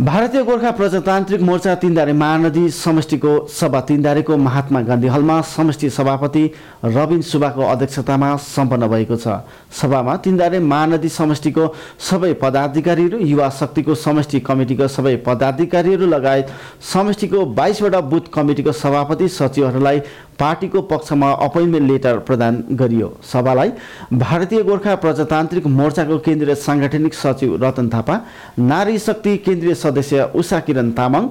भारतीय गोर्खा प्रजातान्त्रिक मोर्चा तिनधारे महानदी समष्टिको सभा तिनधारेको महात्मा गान्धी हलमा समष्टि सभापति रविन सुब्बाको अध्यक्षतामा सम्पन्न भएको छ। सभामा तिनधारे महानदी समष्टिको सबै पदाधिकारीहरू युवा शक्तिको समष्टि कमिटीको सबै पदाधिकारीहरू लगायत समष्टिको बाइसवटा बुथ कमिटीको सभापति सचिवहरूलाई पार्टीको पक्षमा अपोइन्टमेन्ट लेटर प्रदान गरियो। सभालाई भारतीय गोर्खा प्रजातान्त्रिक मोर्चाको केन्द्रीय साङ्गठनिक सचिव रतन थापा नारी शक्ति केन्द्रीय सदस्य उषा किरण तामाङ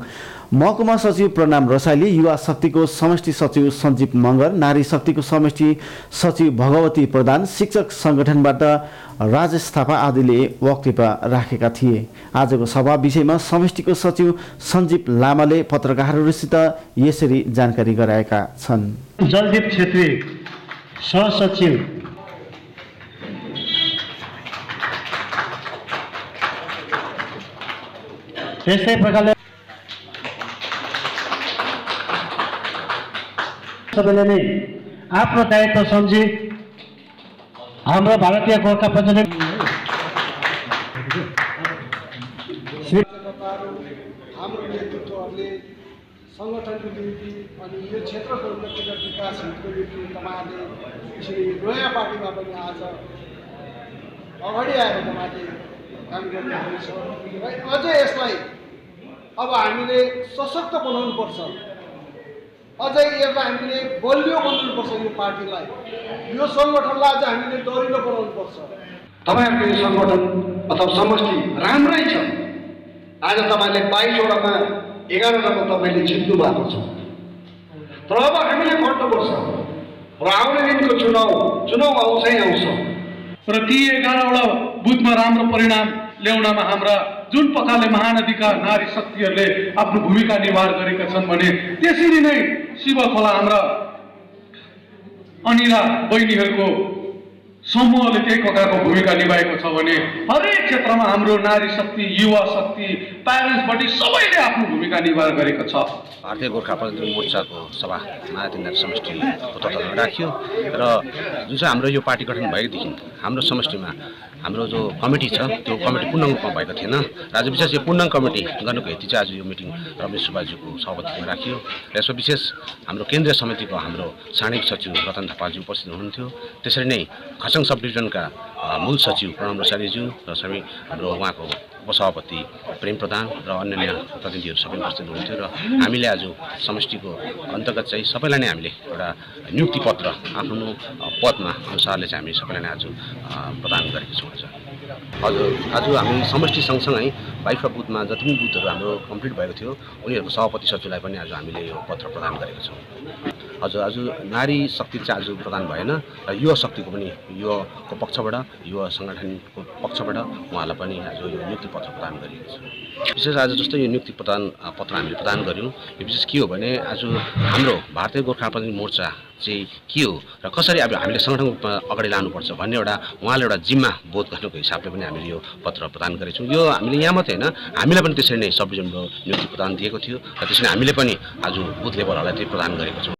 महकुमा सचिव प्रणाम रसाइली युवा शक्तिको समष्टि सचिव सञ्जीव मगर नारी शक्तिको समष्टि सचिव भगवती प्रधान शिक्षक सङ्गठनबाट राजेश थापा आदिले वक्तव्य राखेका थिए। आजको सभा विषयमा समष्टिको सचिव सञ्जीव लामाले पत्रकारहरूसित यसरी जानकारी गराएका छन्। जलदीप छेत्री सहसचिव। त्यस्तै प्रकारले सबैले नै आफ्नो दायित्व सम्झी। हाम्रो भारतीय गोर्खा कार्यकर्ताहरू हाम्रो नेतृत्वहरूले सङ्गठनको निम्ति अनि यो क्षेत्रको र विकास हितको निम्ति तपाईँहरूले यसरी नयाँ पार्टीमा पनि आज अगाडि आएर तपाईँहरूले काम गर्नुहुनेछ। र अझै यसलाई अब हामीले सशक्त बनाउनुपर्छ। अझै यसलाई हामीले बलियो बनाउनुपर्छ यो पार्टीलाई। यो सङ्गठनलाई अझ हामीले दरिलो बनाउनुपर्छ। तपाईँहरूको यो सङ्गठन अथवा समष्टि राम्रै छ। आज तपाईँले बाइसवटामा एघारवटामा तपाईँले जित्नु भएको छ। तर अब हामीले खट्नुपर्छ र आउने दिनको चुनाव चुनाव आउँछै आउँछ। र ती एघारवटा बुथमा राम्रो परिणाम ल्याउनमा हाम्रा जुन प्रकारले महानदीका नारी शक्तिहरूले आफ्नो भूमिका निर्वाह गरेका छन् भने त्यसरी नै शिव खोला हाम्रा अनिला बहिनीहरूको समूहले त्यही प्रकारको भूमिका निभाएको छ भने हरेक क्षेत्रमा हाम्रो नारी शक्ति युवा शक्ति प्यारेन्ट्सबाट सबैले आफ्नो भूमिका निर्वाह गरेको छ। भारतीय गोर्खा प्रजातन्त्र मोर्चाको सभा समष्टिको तत्त्वावधानमा राखियो र जुन चाहिँ हाम्रो यो पार्टी गठन भएदेखि हाम्रो समष्टिमा हाम्रो जो कमिटी छ त्यो कमिटी पूर्णाङ्ग रूपमा भएको थिएन। र आज विशेष यो पूर्णाङ्ग कमिटी गर्नुको हेतु चाहिँ आज यो मिटिङ रमेश सुब्बाज्यूको सभापतिमा राखियो। र यसमा विशेष हाम्रो केन्द्रीय समितिको हाम्रो साणिक सचिव रतन थापाज्यू उपस्थित हुनुहुन्थ्यो। त्यसरी नै खरसाङ सब डिभिजनका मूल सचिव प्रणव रसालीज्यू र सबै हाम्रो उहाँको उपसभापति प्रेम प्रधान र अन्य प्रतिनिधिहरू सबै उपस्थित हुनुहुन्थ्यो र हामीले आज समष्टिको अन्तर्गत चाहिँ सबैलाई नै हामीले एउटा नियुक्ति पत्र आफ्नो पदमा अनुसारले चाहिँ हामी सबैलाई नै आज प्रदान गरेका छौँ आज। हजुर आज हामी समष्टि सँगसँगै बाइसवटा बुथमा जति पनि बुथहरू हाम्रो कम्प्लिट भएको थियो उनीहरूको सभापति सचिवलाई पनि आज हामीले यो पत्र प्रदान गरेका छौँ। हजुर आज नारी शक्ति चाहिँ आज प्रदान भएन र युवा शक्तिको पनि युवाको पक्षबाट युवा सङ्गठनको पक्षबाट उहाँलाई पनि आज यो नियुक्ति पत्र प्रदान गरिएको छ। विशेष आज जस्तो यो नियुक्ति प्रदान पत्र हामीले प्रदान गऱ्यौँ। यो विशेष के हो भने आज हाम्रो भारतीय गोर्खा प्रजातन्त्र मोर्चा चाहिँ के हो र कसरी अब हामीले सङ्गठन रूपमा अगाडि लानुपर्छ भन्ने एउटा उहाँले एउटा जिम्मा बोध गर्नुको हिसाबले पनि हामीले यो पत्र प्रदान गरेको छौँ यो हामीले यहाँ मात्रै होइन हामीलाई पनि त्यसरी नै सब नियुक्ति प्रदान दिएको थियो र त्यसरी हामीले पनि आज बुथ लेभलहरूलाई त्यो प्रदान गरेको छौँ।